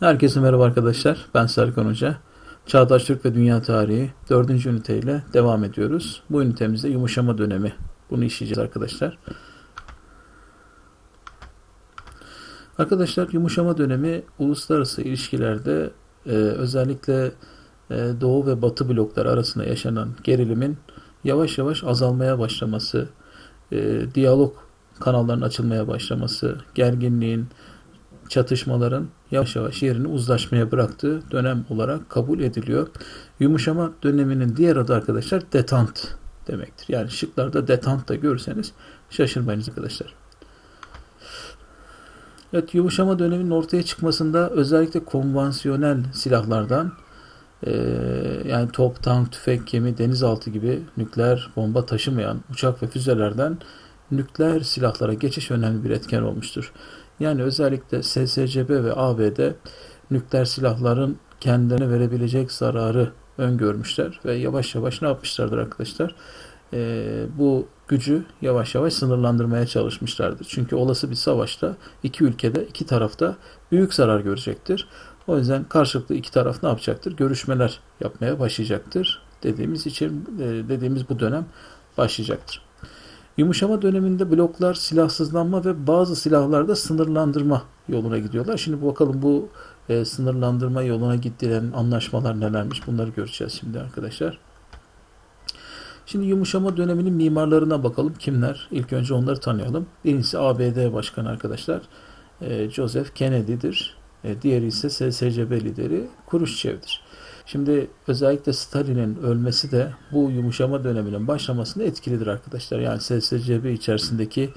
Herkese merhaba arkadaşlar. Ben Serkan Hoca. Çağdaş Türk ve Dünya Tarihi 4. üniteyle devam ediyoruz. Bu ünitemizde yumuşama dönemi. Bunu işleyeceğiz arkadaşlar. Arkadaşlar yumuşama dönemi uluslararası ilişkilerde e, özellikle e, Doğu ve Batı blokları arasında yaşanan gerilimin yavaş yavaş azalmaya başlaması, e, diyalog kanallarının açılmaya başlaması, gerginliğin, çatışmaların yavaş yavaş yerini uzlaşmaya bıraktığı dönem olarak kabul ediliyor. Yumuşama döneminin diğer adı arkadaşlar detant demektir. Yani şıklarda detant da görürseniz şaşırmayınız arkadaşlar. Evet, yumuşama döneminin ortaya çıkmasında özellikle konvansiyonel silahlardan e, yani top, tank, tüfek, gemi, denizaltı gibi nükleer bomba taşımayan uçak ve füzelerden nükleer silahlara geçiş önemli bir etken olmuştur. Yani özellikle SSCB ve ABD nükleer silahların kendilerine verebilecek zararı öngörmüşler ve yavaş yavaş ne yapmışlardır arkadaşlar? Ee, bu gücü yavaş yavaş sınırlandırmaya çalışmışlardır. Çünkü olası bir savaşta iki ülkede, iki tarafta büyük zarar görecektir. O yüzden karşılıklı iki taraf ne yapacaktır? Görüşmeler yapmaya başlayacaktır. Dediğimiz için e, dediğimiz bu dönem başlayacaktır. Yumuşama döneminde bloklar silahsızlanma ve bazı silahlarda sınırlandırma yoluna gidiyorlar. Şimdi bakalım bu e, sınırlandırma yoluna gittiren anlaşmalar nelermiş bunları göreceğiz şimdi arkadaşlar. Şimdi yumuşama döneminin mimarlarına bakalım. Kimler? İlk önce onları tanıyalım. Birincisi ABD Başkanı arkadaşlar. E, Joseph Kennedy'dir. E, diğeri ise SSCB lideri Khrushchev'dir. Şimdi özellikle Stalin'in ölmesi de bu yumuşama döneminin başlamasında etkilidir arkadaşlar. Yani SSCB içerisindeki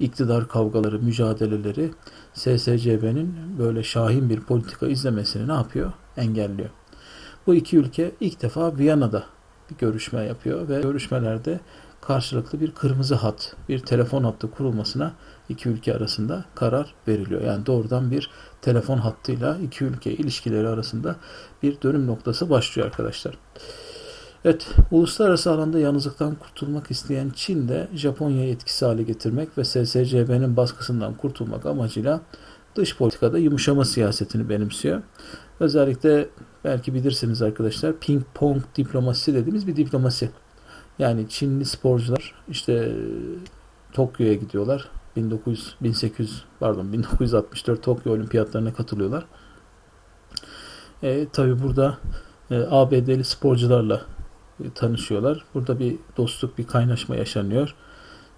iktidar kavgaları, mücadeleleri SSCB'nin böyle şahin bir politika izlemesini ne yapıyor? Engelliyor. Bu iki ülke ilk defa Viyana'da bir görüşme yapıyor ve görüşmelerde karşılıklı bir kırmızı hat, bir telefon hattı kurulmasına iki ülke arasında karar veriliyor. Yani doğrudan bir telefon hattıyla iki ülke ilişkileri arasında bir dönüm noktası başlıyor arkadaşlar. Evet, uluslararası alanda yalnızlıktan kurtulmak isteyen Çin de Japonya'yı etkisi hale getirmek ve SSCB'nin baskısından kurtulmak amacıyla dış politikada yumuşama siyasetini benimsiyor. Özellikle belki bilirsiniz arkadaşlar ping pong diplomasisi dediğimiz bir diplomasi. Yani Çinli sporcular işte Tokyo'ya gidiyorlar. 1900 1800 pardon 1964 Tokyo Olimpiyatlarına katılıyorlar. E, tabii burada e, ABD'li sporcularla e, tanışıyorlar. Burada bir dostluk, bir kaynaşma yaşanıyor.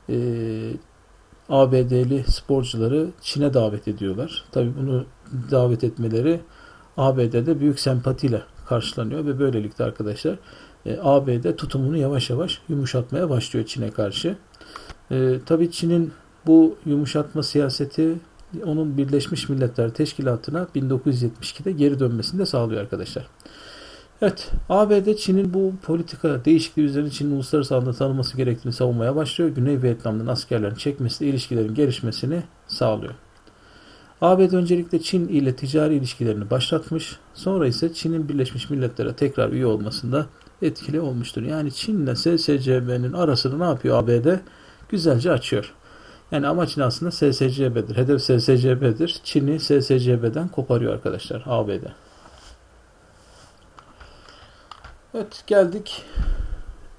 E, ABD'li sporcuları Çin'e davet ediyorlar. Tabii bunu davet etmeleri ABD'de büyük sempatiyle karşılanıyor ve böylelikle arkadaşlar e, ABD tutumunu yavaş yavaş yumuşatmaya başlıyor Çin'e karşı. E, tabii Çin'in bu yumuşatma siyaseti onun Birleşmiş Milletler Teşkilatı'na 1972'de geri dönmesini de sağlıyor arkadaşlar. Evet, ABD Çin'in bu politika değişikliği üzerine Çin'in uluslararası alanda tanınması gerektiğini savunmaya başlıyor. Güney Vietnam'dan askerlerin çekmesiyle ilişkilerin gelişmesini sağlıyor. ABD öncelikle Çin ile ticari ilişkilerini başlatmış, sonra ise Çin'in Birleşmiş Milletler'e tekrar üye olmasında etkili olmuştur. Yani Çin ile SSCB'nin arasını ne yapıyor ABD? Güzelce açıyor. Yani amaç ne aslında SSCB'dir. Hedef SSCB'dir. Çin'i SSCB'den koparıyor arkadaşlar ABD. Evet geldik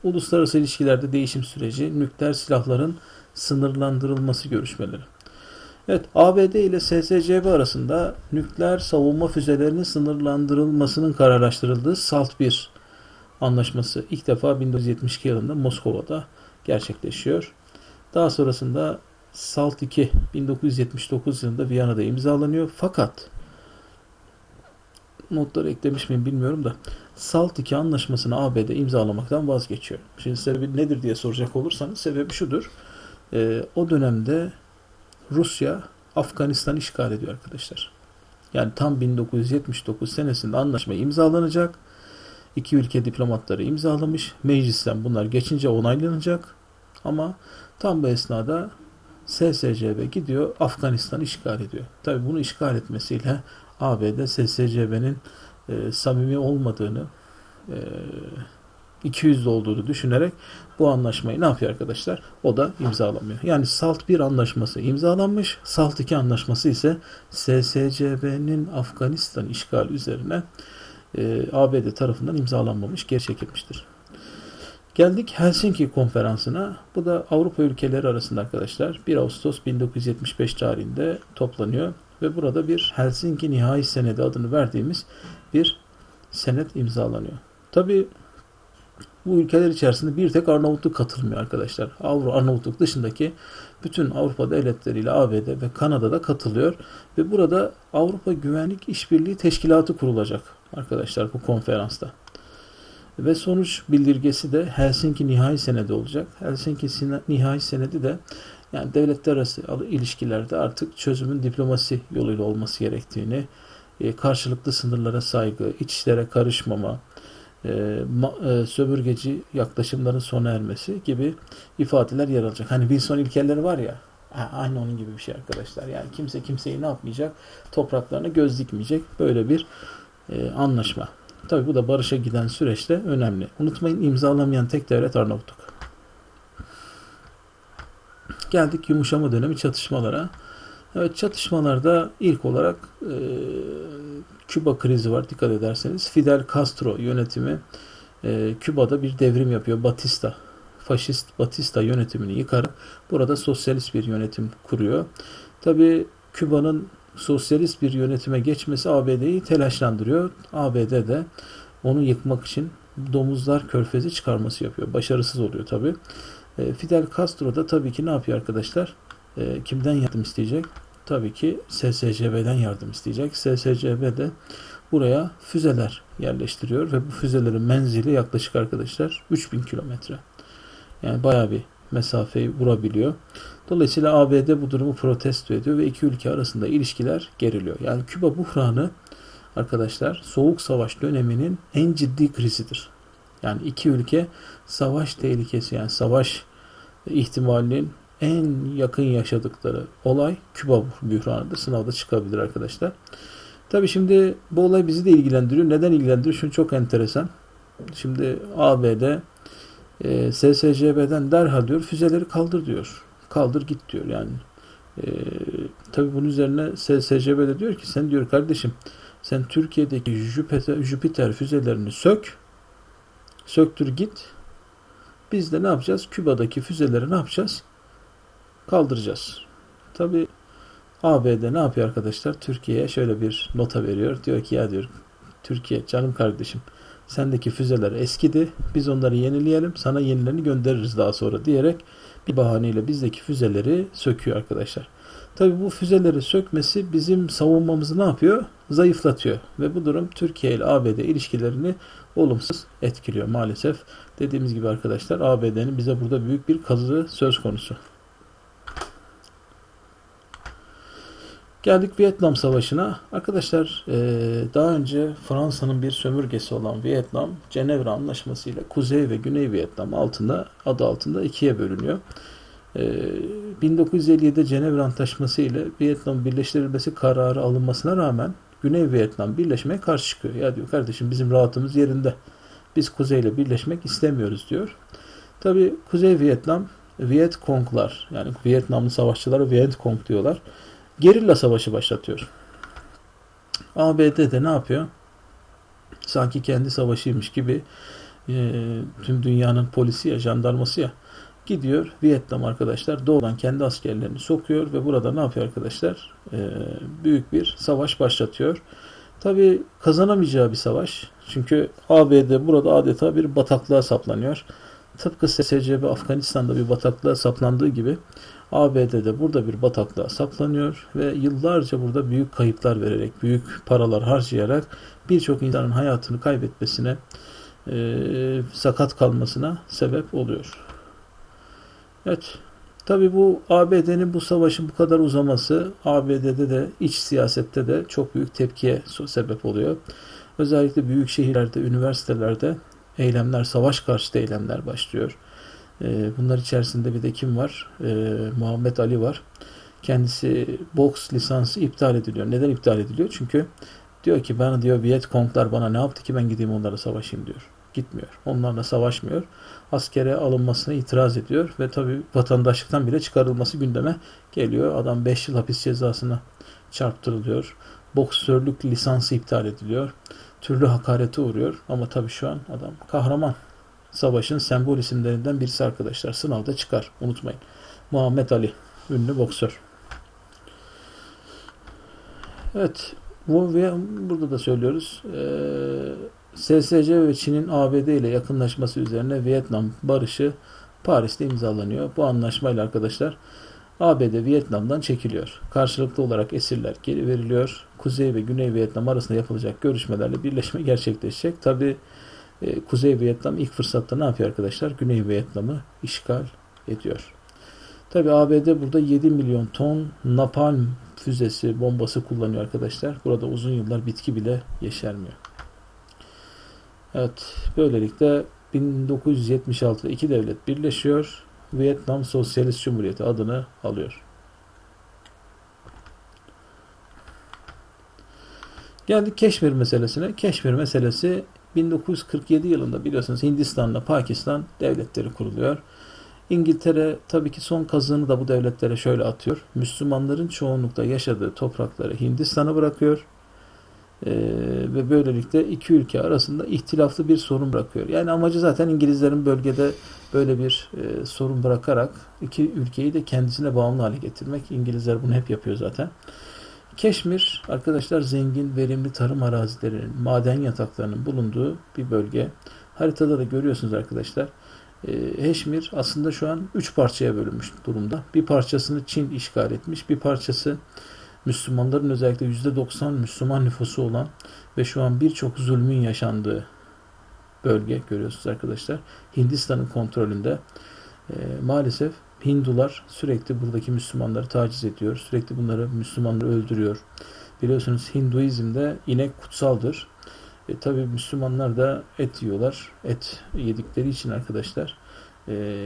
uluslararası ilişkilerde değişim süreci, nükleer silahların sınırlandırılması görüşmeleri. Evet, ABD ile SSCB arasında nükleer savunma füzelerinin sınırlandırılmasının kararlaştırıldığı SALT 1 anlaşması ilk defa 1972 yılında Moskova'da gerçekleşiyor. Daha sonrasında SALT 2 1979 yılında Viyana'da imzalanıyor. Fakat notları eklemiş miyim bilmiyorum da SALT 2 anlaşmasını ABD imzalamaktan vazgeçiyor. Şimdi sebebi nedir diye soracak olursanız sebebi şudur. E, o dönemde Rusya Afganistan işgal ediyor arkadaşlar. Yani tam 1979 senesinde anlaşma imzalanacak. İki ülke diplomatları imzalamış. Meclisten bunlar geçince onaylanacak. Ama tam bu esnada SSCB gidiyor Afganistan işgal ediyor. Tabi bunu işgal etmesiyle ABD SSCB'nin e, samimi olmadığını e, iki yüzlü olduğunu düşünerek bu anlaşmayı ne yapıyor arkadaşlar? O da imzalamıyor. Yani SALT 1 anlaşması imzalanmış. SALT 2 anlaşması ise SSCB'nin Afganistan işgali üzerine e, ABD tarafından imzalanmamış, geri çekilmiştir. Geldik Helsinki konferansına. Bu da Avrupa ülkeleri arasında arkadaşlar 1 Ağustos 1975 tarihinde toplanıyor ve burada bir Helsinki Nihai Senedi adını verdiğimiz bir senet imzalanıyor. Tabi bu ülkeler içerisinde bir tek Arnavutluk katılmıyor arkadaşlar. Avrupa Arnavutluk dışındaki bütün Avrupa devletleriyle ABD ve Kanada katılıyor ve burada Avrupa Güvenlik İşbirliği Teşkilatı kurulacak arkadaşlar bu konferansta. Ve sonuç bildirgesi de Helsinki Nihai Senedi olacak. Helsinki Nihai Senedi de yani devletler arası ilişkilerde artık çözümün diplomasi yoluyla olması gerektiğini, e, karşılıklı sınırlara saygı, iç işlere karışmama, e, e, sömürgeci yaklaşımların sona ermesi gibi ifadeler yer alacak. Hani Wilson ilkeleri var ya, aynı onun gibi bir şey arkadaşlar. Yani kimse kimseyi ne yapmayacak? Topraklarına göz dikmeyecek. Böyle bir anlaşma. Tabi bu da barışa giden süreçte önemli. Unutmayın imzalamayan tek devlet Arnavutluk. Geldik yumuşama dönemi çatışmalara. Evet çatışmalarda ilk olarak e, Küba krizi var dikkat ederseniz. Fidel Castro yönetimi e, Küba'da bir devrim yapıyor. Batista, faşist Batista yönetimini yıkarak burada sosyalist bir yönetim kuruyor. Tabi Küba'nın sosyalist bir yönetime geçmesi ABD'yi telaşlandırıyor. ABD de onu yıkmak için domuzlar körfezi çıkarması yapıyor. Başarısız oluyor tabi. E, Fidel Castro da tabii ki ne yapıyor arkadaşlar? E, kimden yardım isteyecek? Tabii ki SSCB'den yardım isteyecek. SSCB de buraya füzeler yerleştiriyor ve bu füzelerin menzili yaklaşık arkadaşlar 3000 kilometre. Yani baya bir mesafeyi vurabiliyor. Dolayısıyla ABD bu durumu protesto ediyor ve iki ülke arasında ilişkiler geriliyor. Yani Küba buhranı arkadaşlar Soğuk Savaş döneminin en ciddi krizidir. Yani iki ülke savaş tehlikesi yani savaş ihtimalinin en yakın yaşadıkları olay Küba buhranıdır. Sınavda çıkabilir arkadaşlar. Tabi şimdi bu olay bizi de ilgilendiriyor. Neden ilgilendiriyor? Çünkü çok enteresan. Şimdi ABD e, SSCB'den derhal diyor füzeleri kaldır diyor. Kaldır git diyor yani. E, tabii bunun üzerine SSCB de diyor ki sen diyor kardeşim sen Türkiye'deki Jüpiter, Jüpiter füzelerini sök söktür git biz de ne yapacağız? Küba'daki füzeleri ne yapacağız? Kaldıracağız. Tabi ABD ne yapıyor arkadaşlar? Türkiye'ye şöyle bir nota veriyor. Diyor ki ya diyor Türkiye canım kardeşim sendeki füzeler eskidi. Biz onları yenileyelim. Sana yenilerini göndeririz daha sonra diyerek bir bahaneyle bizdeki füzeleri söküyor arkadaşlar. Tabi bu füzeleri sökmesi bizim savunmamızı ne yapıyor? Zayıflatıyor. Ve bu durum Türkiye ile ABD ilişkilerini olumsuz etkiliyor maalesef. Dediğimiz gibi arkadaşlar ABD'nin bize burada büyük bir kazı söz konusu. Geldik Vietnam Savaşı'na. Arkadaşlar daha önce Fransa'nın bir sömürgesi olan Vietnam, Cenevre Anlaşması ile Kuzey ve Güney Vietnam altında adı altında ikiye bölünüyor. 1957'de Cenevre Antlaşması ile Vietnam birleştirilmesi kararı alınmasına rağmen Güney Vietnam birleşmeye karşı çıkıyor. Ya diyor kardeşim bizim rahatımız yerinde. Biz Kuzey ile birleşmek istemiyoruz diyor. Tabi Kuzey Vietnam Viet Cong'lar yani Vietnamlı savaşçılara Viet Cong diyorlar. Gerilla savaşı başlatıyor. ABD de ne yapıyor? Sanki kendi savaşıymış gibi e, tüm dünyanın polisi ya, jandarması ya gidiyor Vietnam arkadaşlar doğrudan kendi askerlerini sokuyor ve burada ne yapıyor arkadaşlar? E, büyük bir savaş başlatıyor. Tabi kazanamayacağı bir savaş. Çünkü ABD burada adeta bir bataklığa saplanıyor. Tıpkı SCB Afganistan'da bir bataklığa saplandığı gibi ABD'de burada bir bataklığa saplanıyor ve yıllarca burada büyük kayıplar vererek, büyük paralar harcayarak birçok insanın hayatını kaybetmesine, e, sakat kalmasına sebep oluyor. Evet, tabi bu ABD'nin bu savaşın bu kadar uzaması ABD'de de iç siyasette de çok büyük tepkiye sebep oluyor. Özellikle büyük şehirlerde, üniversitelerde eylemler, savaş karşıtı eylemler başlıyor. Ee, bunlar içerisinde bir de kim var? Ee, Muhammed Ali var. Kendisi boks lisansı iptal ediliyor. Neden iptal ediliyor? Çünkü diyor ki bana diyor Viet Cong'lar bana ne yaptı ki ben gideyim onlara savaşayım diyor. Gitmiyor. Onlarla savaşmıyor. Askere alınmasına itiraz ediyor ve tabi vatandaşlıktan bile çıkarılması gündeme geliyor. Adam 5 yıl hapis cezasına çarptırılıyor. Boksörlük lisansı iptal ediliyor. Türlü hakarete uğruyor. Ama tabi şu an adam kahraman. Savaşın sembol isimlerinden birisi arkadaşlar. Sınavda çıkar. Unutmayın. Muhammed Ali. Ünlü boksör. Evet. Bu ve burada da söylüyoruz. Ee, SSC ve Çin'in ABD ile yakınlaşması üzerine Vietnam barışı Paris'te imzalanıyor. Bu anlaşmayla arkadaşlar ABD Vietnam'dan çekiliyor. Karşılıklı olarak esirler geri veriliyor. Kuzey ve Güney Vietnam arasında yapılacak görüşmelerle birleşme gerçekleşecek. Tabi e, Kuzey Vietnam ilk fırsatta ne yapıyor arkadaşlar? Güney Vietnam'ı işgal ediyor. Tabi ABD burada 7 milyon ton napalm füzesi, bombası kullanıyor arkadaşlar. Burada uzun yıllar bitki bile yeşermiyor. Evet, böylelikle 1976'da iki devlet birleşiyor. Vietnam Sosyalist Cumhuriyeti adını alıyor. Geldik Keşmir meselesine. Keşmir meselesi 1947 yılında biliyorsunuz Hindistan'la Pakistan devletleri kuruluyor. İngiltere tabii ki son kazığını da bu devletlere şöyle atıyor. Müslümanların çoğunlukta yaşadığı toprakları Hindistan'a bırakıyor. Ee, ve böylelikle iki ülke arasında ihtilaflı bir sorun bırakıyor. Yani amacı zaten İngilizlerin bölgede böyle bir e, sorun bırakarak iki ülkeyi de kendisine bağımlı hale getirmek. İngilizler bunu hep yapıyor zaten. Keşmir arkadaşlar zengin, verimli tarım arazilerinin, maden yataklarının bulunduğu bir bölge. Haritada da görüyorsunuz arkadaşlar. E, Heşmir aslında şu an üç parçaya bölünmüş durumda. Bir parçasını Çin işgal etmiş, bir parçası Müslümanların özellikle %90 Müslüman nüfusu olan ve şu an birçok zulmün yaşandığı bölge görüyorsunuz arkadaşlar. Hindistan'ın kontrolünde. E, maalesef Hindular sürekli buradaki Müslümanları taciz ediyor. Sürekli bunları Müslümanları öldürüyor. Biliyorsunuz Hinduizm'de inek kutsaldır. E, Tabi Müslümanlar da et yiyorlar. Et yedikleri için arkadaşlar e,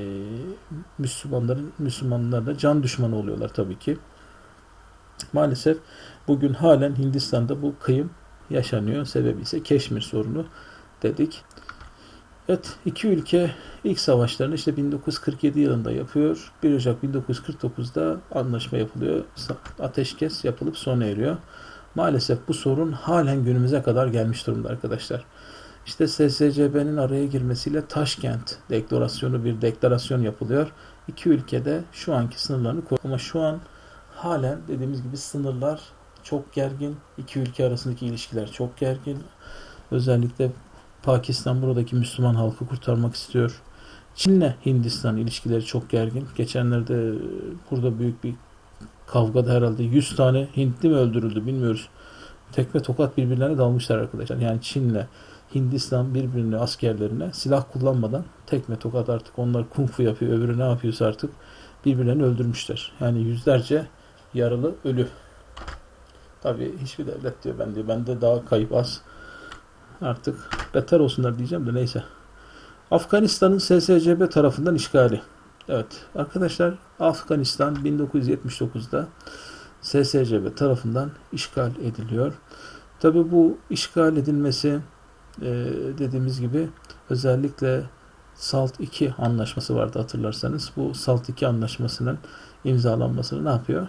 Müslümanların Müslümanlar da can düşmanı oluyorlar tabii ki. Maalesef bugün halen Hindistan'da bu kıyım yaşanıyor. Sebebi ise Keşmir sorunu dedik. Evet iki ülke ilk savaşlarını işte 1947 yılında yapıyor. 1 Ocak 1949'da anlaşma yapılıyor. Ateşkes yapılıp sona eriyor. Maalesef bu sorun halen günümüze kadar gelmiş durumda arkadaşlar. İşte SSCB'nin araya girmesiyle Taşkent deklarasyonu bir deklarasyon yapılıyor. İki ülkede şu anki sınırlarını koruyor. Ama şu an halen dediğimiz gibi sınırlar çok gergin. İki ülke arasındaki ilişkiler çok gergin. Özellikle Pakistan buradaki Müslüman halkı kurtarmak istiyor. Çin'le Hindistan ilişkileri çok gergin. Geçenlerde burada büyük bir kavgada herhalde 100 tane Hintli mi öldürüldü bilmiyoruz. Tekme tokat birbirlerine dalmışlar arkadaşlar. Yani Çin'le Hindistan birbirine askerlerine silah kullanmadan tekme tokat artık onlar kung fu yapıyor öbürü ne yapıyorsa artık birbirlerini öldürmüşler. Yani yüzlerce yaralı ölü. Tabi hiçbir devlet diyor ben diyor. Bende daha kayıp az. Artık beter olsunlar diyeceğim de neyse. Afganistan'ın SSCB tarafından işgali. Evet arkadaşlar Afganistan 1979'da SSCB tarafından işgal ediliyor. Tabi bu işgal edilmesi e, dediğimiz gibi özellikle SALT 2 anlaşması vardı hatırlarsanız. Bu SALT 2 anlaşmasının imzalanmasını ne yapıyor?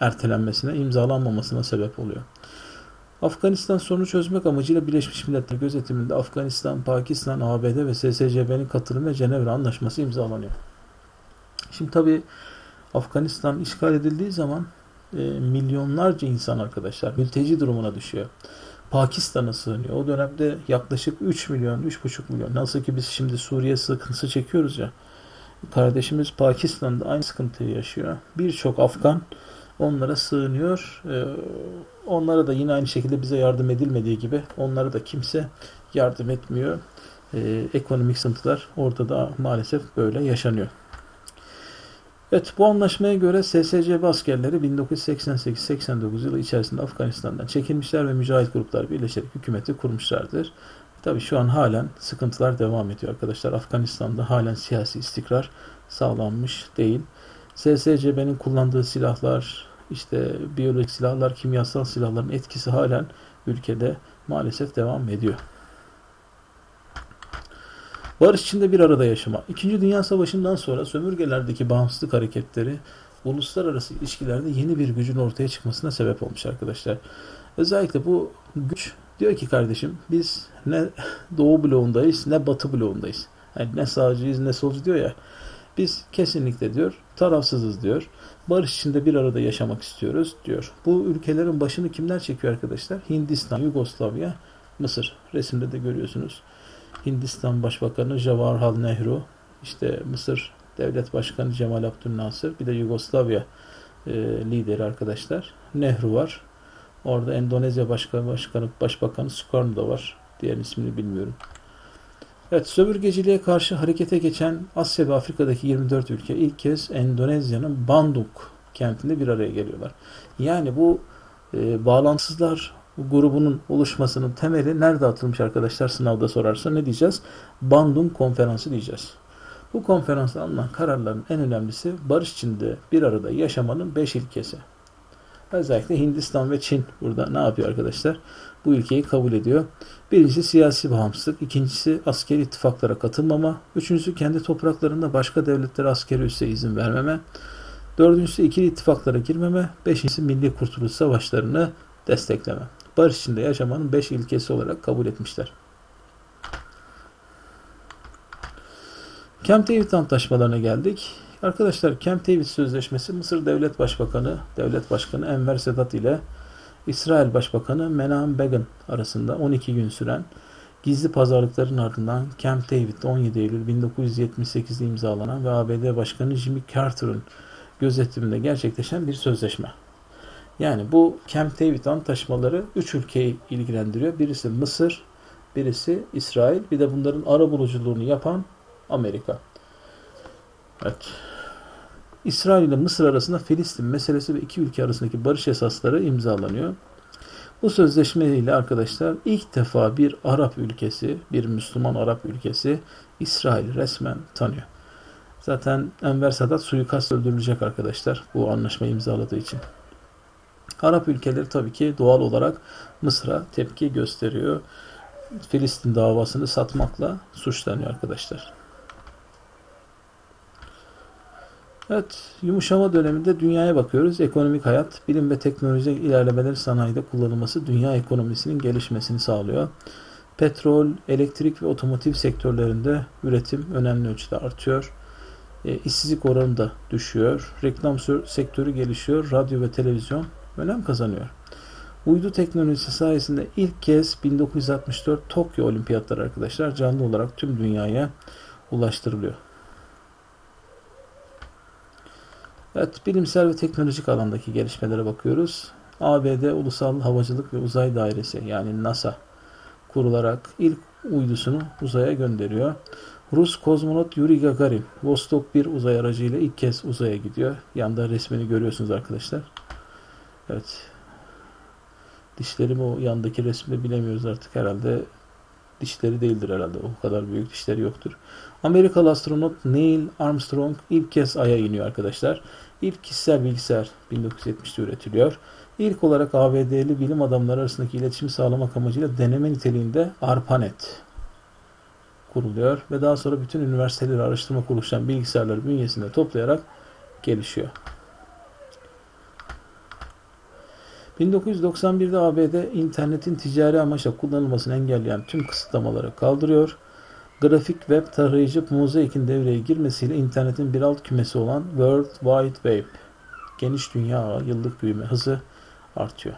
Ertelenmesine, imzalanmamasına sebep oluyor. Afganistan sorunu çözmek amacıyla Birleşmiş Milletler gözetiminde Afganistan, Pakistan, ABD ve SSCB'nin katılımı Cenevre Anlaşması imzalanıyor. Şimdi tabi Afganistan işgal edildiği zaman e, milyonlarca insan arkadaşlar mülteci durumuna düşüyor. Pakistan'a sığınıyor. O dönemde yaklaşık 3 milyon, 3,5 milyon. Nasıl ki biz şimdi Suriye sıkıntısı çekiyoruz ya. Kardeşimiz Pakistan'da aynı sıkıntıyı yaşıyor. Birçok Afgan onlara sığınıyor. Ee, onlara da yine aynı şekilde bize yardım edilmediği gibi onlara da kimse yardım etmiyor. Ee, ekonomik sıkıntılar orada da maalesef böyle yaşanıyor. Evet bu anlaşmaya göre SSCB askerleri 1988-89 yılı içerisinde Afganistan'dan çekilmişler ve mücahit gruplar birleşerek hükümeti kurmuşlardır. Tabi şu an halen sıkıntılar devam ediyor arkadaşlar. Afganistan'da halen siyasi istikrar sağlanmış değil. SSCB'nin kullandığı silahlar, işte biyolojik silahlar, kimyasal silahların etkisi halen ülkede maalesef devam ediyor. Barış içinde bir arada yaşama. İkinci Dünya Savaşı'ndan sonra sömürgelerdeki bağımsızlık hareketleri uluslararası ilişkilerde yeni bir gücün ortaya çıkmasına sebep olmuş arkadaşlar. Özellikle bu güç diyor ki kardeşim biz ne doğu bloğundayız ne batı bloğundayız. Yani ne sağcıyız ne solcu diyor ya. Biz kesinlikle diyor tarafsızız diyor. Barış içinde bir arada yaşamak istiyoruz diyor. Bu ülkelerin başını kimler çekiyor arkadaşlar? Hindistan, Yugoslavya, Mısır. Resimde de görüyorsunuz. Hindistan Başbakanı Jawaharlal Nehru, işte Mısır Devlet Başkanı Cemal Abdülnasır, bir de Yugoslavya e, lideri arkadaşlar. Nehru var. Orada Endonezya Başkanı, Başkanı Başbakanı Sukarno da var. Diğer ismini bilmiyorum. Evet, sömürgeciliğe karşı harekete geçen Asya ve Afrika'daki 24 ülke ilk kez Endonezya'nın Bandung kentinde bir araya geliyorlar. Yani bu e, bağlantısızlar grubunun oluşmasının temeli nerede atılmış arkadaşlar sınavda sorarsa ne diyeceğiz? Bandung konferansı diyeceğiz. Bu konferansta alınan kararların en önemlisi barış içinde bir arada yaşamanın 5 ilkesi. Özellikle Hindistan ve Çin burada ne yapıyor arkadaşlar? Bu ülkeyi kabul ediyor. Birincisi siyasi bağımsızlık, ikincisi askeri ittifaklara katılmama, üçüncüsü kendi topraklarında başka devletlere askeri üsse izin vermeme, dördüncüsü ikili ittifaklara girmeme, beşincisi milli kurtuluş savaşlarını destekleme. Barış içinde yaşamanın beş ilkesi olarak kabul etmişler. Camp David antlaşmalarına geldik. Arkadaşlar Camp David Sözleşmesi Mısır Devlet Başbakanı, Devlet Başkanı Enver Sedat ile İsrail Başbakanı Menahem Begin arasında 12 gün süren gizli pazarlıkların ardından Camp David'de 17 Eylül 1978'de imzalanan ve ABD Başkanı Jimmy Carter'ın gözetiminde gerçekleşen bir sözleşme. Yani bu Camp David antlaşmaları 3 ülkeyi ilgilendiriyor. Birisi Mısır, birisi İsrail, bir de bunların ara buluculuğunu yapan Amerika. Evet. İsrail ile Mısır arasında Filistin meselesi ve iki ülke arasındaki barış esasları imzalanıyor. Bu sözleşme ile arkadaşlar ilk defa bir Arap ülkesi, bir Müslüman Arap ülkesi İsrail resmen tanıyor. Zaten Enver Sadat suikast öldürülecek arkadaşlar bu anlaşmayı imzaladığı için. Arap ülkeleri tabii ki doğal olarak Mısır'a tepki gösteriyor. Filistin davasını satmakla suçlanıyor arkadaşlar. Evet, yumuşama döneminde dünyaya bakıyoruz. Ekonomik hayat, bilim ve teknoloji ilerlemeleri sanayide kullanılması dünya ekonomisinin gelişmesini sağlıyor. Petrol, elektrik ve otomotiv sektörlerinde üretim önemli ölçüde artıyor. E, işsizlik oranı da düşüyor. Reklam sektörü gelişiyor. Radyo ve televizyon önem kazanıyor. Uydu teknolojisi sayesinde ilk kez 1964 Tokyo Olimpiyatları arkadaşlar canlı olarak tüm dünyaya ulaştırılıyor. Evet, bilimsel ve teknolojik alandaki gelişmelere bakıyoruz. ABD Ulusal Havacılık ve Uzay Dairesi yani NASA kurularak ilk uydusunu uzaya gönderiyor. Rus kozmonot Yuri Gagarin Vostok 1 uzay aracıyla ilk kez uzaya gidiyor. Yanda resmini görüyorsunuz arkadaşlar. Evet. Dişlerim o yandaki resmi bilemiyoruz artık herhalde. Dişleri değildir herhalde. O kadar büyük dişleri yoktur. Amerikalı astronot Neil Armstrong ilk kez Ay'a iniyor arkadaşlar. İlk kişisel bilgisayar 1970'te üretiliyor. İlk olarak ABD'li bilim adamları arasındaki iletişimi sağlamak amacıyla deneme niteliğinde ARPANET kuruluyor ve daha sonra bütün üniversiteleri araştırma kuruluşan bilgisayarları bünyesinde toplayarak gelişiyor. 1991'de ABD internetin ticari amaçla kullanılmasını engelleyen tüm kısıtlamaları kaldırıyor. Grafik web tarayıcı Mosaic'in devreye girmesiyle internetin bir alt kümesi olan World Wide Web, geniş dünya yıllık büyüme hızı artıyor.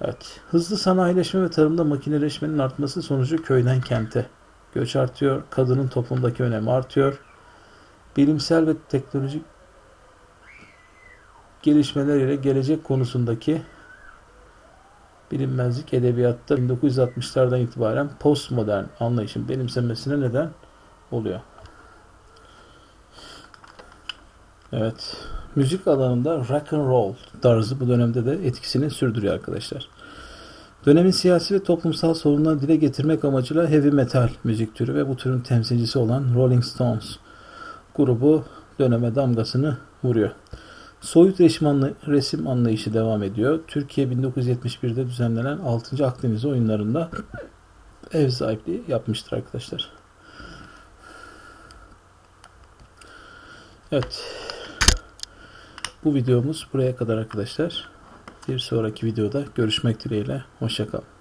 Evet, hızlı sanayileşme ve tarımda makineleşmenin artması sonucu köyden kente göç artıyor, kadının toplumdaki önemi artıyor. Bilimsel ve teknolojik gelişmeler ile gelecek konusundaki bilinmezlik edebiyatta 1960'lardan itibaren postmodern anlayışın benimsenmesine neden oluyor. Evet. Müzik alanında rock and roll tarzı bu dönemde de etkisini sürdürüyor arkadaşlar. Dönemin siyasi ve toplumsal sorunları dile getirmek amacıyla heavy metal müzik türü ve bu türün temsilcisi olan Rolling Stones grubu döneme damgasını vuruyor. Soyut resim, anlay- resim anlayışı devam ediyor. Türkiye 1971'de düzenlenen 6. Akdeniz oyunlarında ev sahipliği yapmıştır arkadaşlar. Evet. Bu videomuz buraya kadar arkadaşlar. Bir sonraki videoda görüşmek dileğiyle. Hoşçakalın.